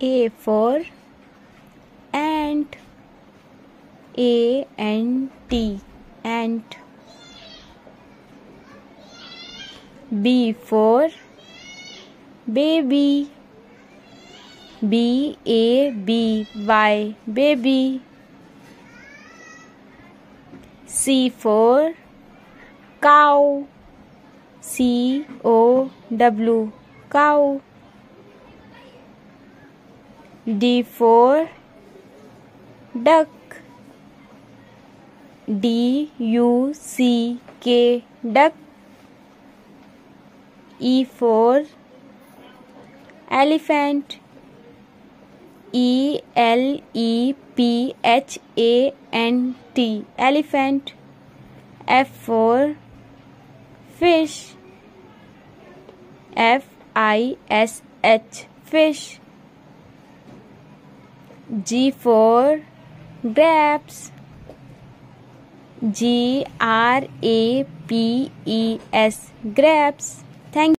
A for ant. A N T ant. B for baby. B A B Y baby. C for cow. C O W cow. D for duck. D U C K duck. E for elephant. E L E P H A N T elephant. F for fish. F I S H fish. G for grapes. G R A P E S grapes. Thank